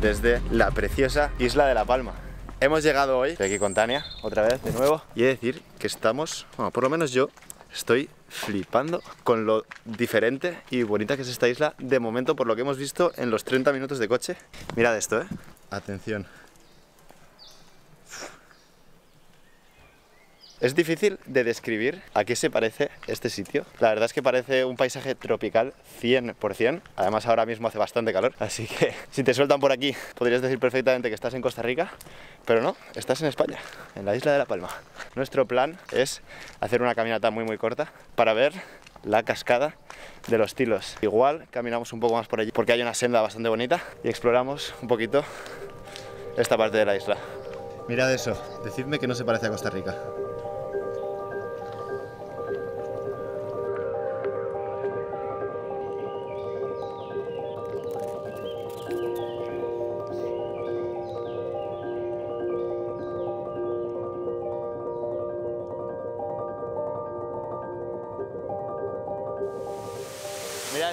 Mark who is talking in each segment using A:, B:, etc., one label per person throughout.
A: desde la preciosa isla de La Palma. Hemos llegado hoy, estoy aquí con Tania, otra vez, de nuevo, y he de decir que estamos, bueno, por lo menos yo, estoy flipando con lo diferente y bonita que es esta isla de momento por lo que hemos visto en los 30 minutos de coche. Mirad esto, ¿eh? Atención. Es difícil de describir a qué se parece este sitio. La verdad es que parece un paisaje tropical 100%. Además ahora mismo hace bastante calor, así que si te sueltan por aquí podrías decir perfectamente que estás en Costa Rica, pero no, estás en España, en la isla de La Palma. Nuestro plan es hacer una caminata muy muy corta para ver la cascada de los tilos. Igual caminamos un poco más por allí porque hay una senda bastante bonita y exploramos un poquito esta parte de la isla. Mirad eso, decidme que no se parece a Costa Rica.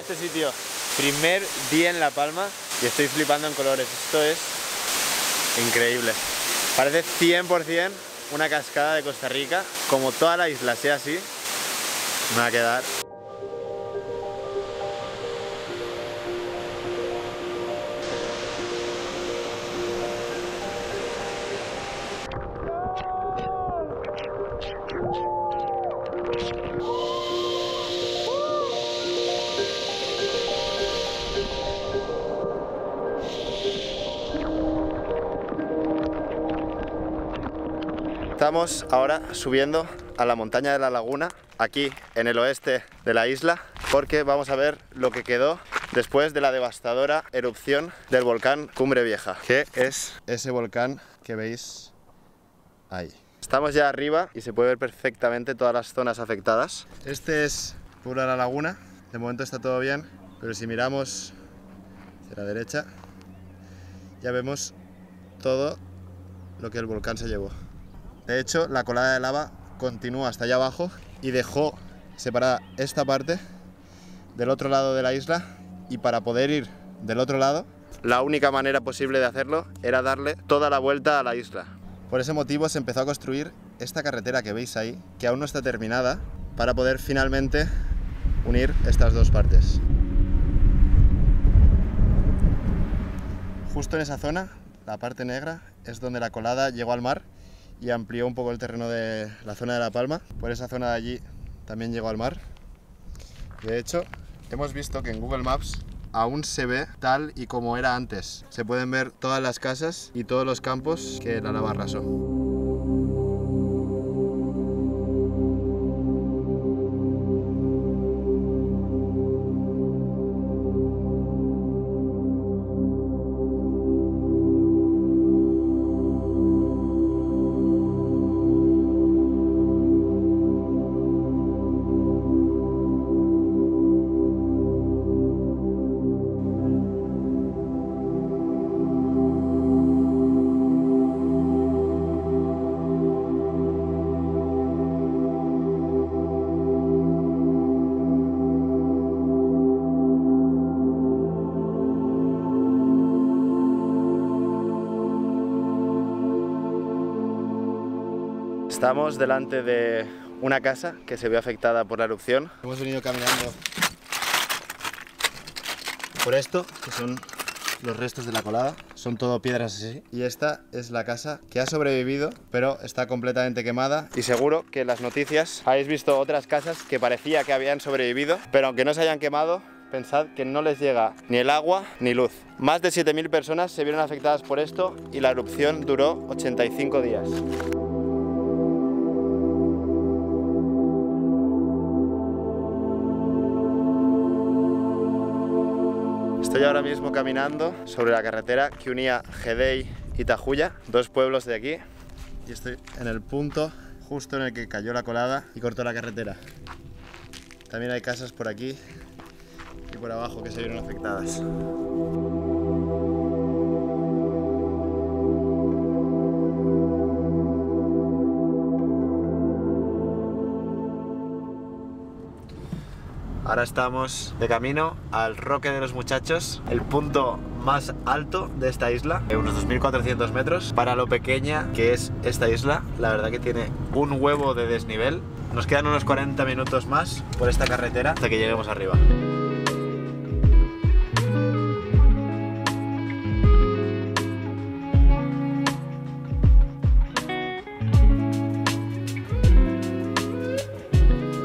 A: Este sitio, primer día en La Palma y estoy flipando en colores. Esto es increíble. Parece 100% una cascada de Costa Rica. Como toda la isla sea así, me va a quedar Estamos ahora subiendo a la montaña de la laguna, aquí en el oeste de la isla, porque vamos a ver lo que quedó después de la devastadora erupción del volcán Cumbre Vieja, que es ese volcán que veis ahí. Estamos ya arriba y se puede ver perfectamente todas las zonas afectadas. Este es pura la laguna, de momento está todo bien, pero si miramos hacia la derecha, ya vemos todo lo que el volcán se llevó. De hecho, la colada de lava continúa hasta allá abajo y dejó separada esta parte del otro lado de la isla y para poder ir del otro lado, la única manera posible de hacerlo era darle toda la vuelta a la isla. Por ese motivo se empezó a construir esta carretera que veis ahí, que aún no está terminada, para poder finalmente unir estas dos partes. Justo en esa zona, la parte negra, es donde la colada llegó al mar y amplió un poco el terreno de la zona de La Palma. Por esa zona de allí también llegó al mar. De hecho, hemos visto que en Google Maps aún se ve tal y como era antes. Se pueden ver todas las casas y todos los campos que la lava arrasó. Estamos delante de una casa que se ve afectada por la erupción. Hemos venido caminando por esto, que son los restos de la colada. Son todo piedras así. Y esta es la casa que ha sobrevivido, pero está completamente quemada. Y seguro que en las noticias habéis visto otras casas que parecía que habían sobrevivido, pero aunque no se hayan quemado, pensad que no les llega ni el agua ni luz. Más de 7.000 personas se vieron afectadas por esto y la erupción duró 85 días. Estoy ahora mismo caminando sobre la carretera que unía Gedei y Tajuya, dos pueblos de aquí, y estoy en el punto justo en el que cayó la colada y cortó la carretera. También hay casas por aquí y por abajo que se vieron afectadas. Ahora estamos de camino al Roque de los Muchachos, el punto más alto de esta isla, de unos 2.400 metros. Para lo pequeña que es esta isla, la verdad que tiene un huevo de desnivel. Nos quedan unos 40 minutos más por esta carretera hasta que lleguemos arriba.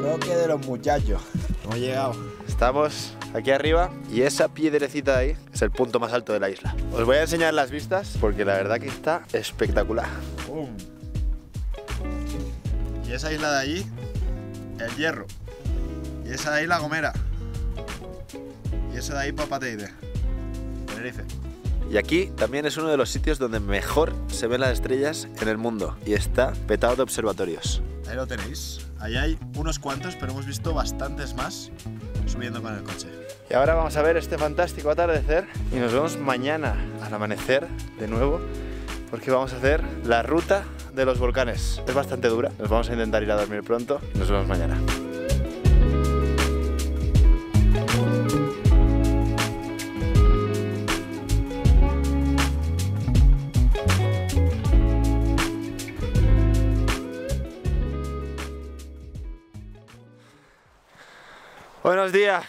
A: Roque de los muchachos. Hemos llegado. Estamos aquí arriba y esa piedrecita de ahí es el punto más alto de la isla. Os voy a enseñar las vistas porque la verdad que está espectacular. ¡Pum! Y esa isla de allí, el hierro. Y esa de ahí, la Gomera. Y esa de ahí, Papateide. Tenerife. Y aquí también es uno de los sitios donde mejor se ven las estrellas en el mundo y está petado de observatorios. Ahí lo tenéis. Ahí hay unos cuantos, pero hemos visto bastantes más subiendo con el coche. Y ahora vamos a ver este fantástico atardecer y nos vemos mañana al amanecer de nuevo porque vamos a hacer la ruta de los volcanes. Es bastante dura, nos vamos a intentar ir a dormir pronto y nos vemos mañana. Buenos días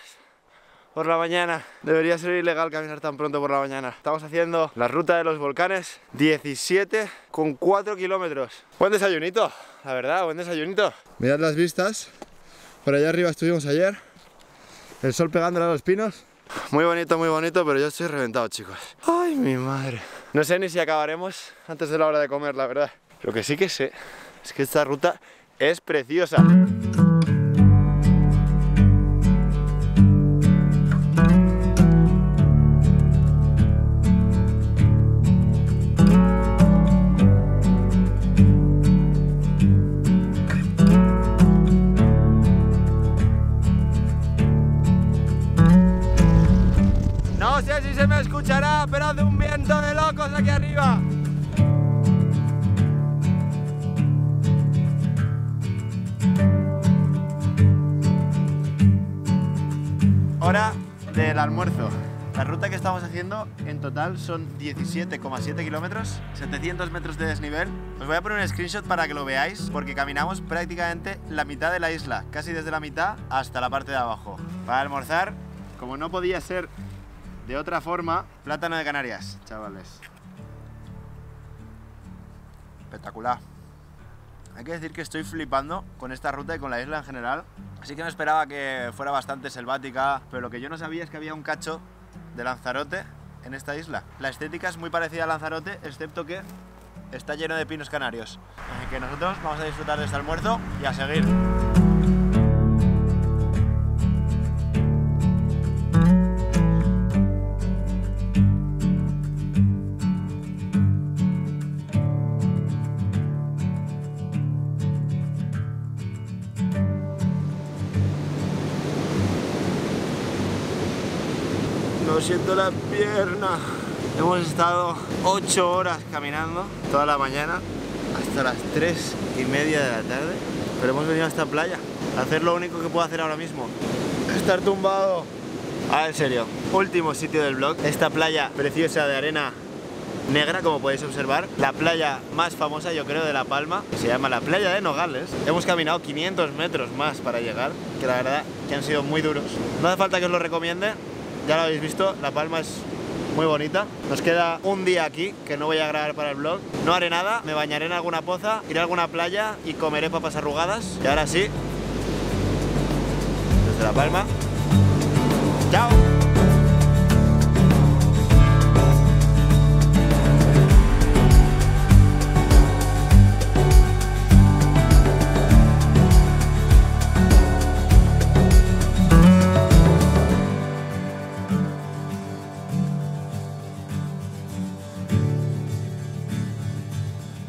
A: por la mañana. Debería ser ilegal caminar tan pronto por la mañana. Estamos haciendo la ruta de los volcanes 17 con 4 kilómetros. Buen desayunito, la verdad, buen desayunito. Mirad las vistas. Por allá arriba estuvimos ayer. El sol pegándole a los pinos. Muy bonito, muy bonito, pero yo estoy reventado, chicos. Ay, mi madre. No sé ni si acabaremos antes de la hora de comer, la verdad. Lo que sí que sé es que esta ruta es preciosa. Hora del almuerzo. La ruta que estamos haciendo en total son 17,7 kilómetros, 700 metros de desnivel. Os voy a poner un screenshot para que lo veáis, porque caminamos prácticamente la mitad de la isla, casi desde la mitad hasta la parte de abajo. Para almorzar, como no podía ser de otra forma, plátano de Canarias, chavales. Espectacular. Hay que decir que estoy flipando con esta ruta y con la isla en general. Así que no esperaba que fuera bastante selvática, pero lo que yo no sabía es que había un cacho de Lanzarote en esta isla. La estética es muy parecida a Lanzarote, excepto que está lleno de pinos canarios. Así que nosotros vamos a disfrutar de este almuerzo y a seguir. No siento la pierna. Hemos estado 8 horas caminando toda la mañana hasta las 3 y media de la tarde. Pero hemos venido a esta playa a hacer lo único que puedo hacer ahora mismo. Estar tumbado. Ah, en serio. Último sitio del vlog. Esta playa preciosa de arena negra, como podéis observar. La playa más famosa, yo creo, de La Palma. Se llama la playa de Nogales. Hemos caminado 500 metros más para llegar, que la verdad que han sido muy duros. No hace falta que os lo recomiende, ya lo habéis visto, La Palma es muy bonita. Nos queda un día aquí que no voy a grabar para el vlog. No haré nada, me bañaré en alguna poza, iré a alguna playa y comeré papas arrugadas. Y ahora sí, desde La Palma. ¡Chao!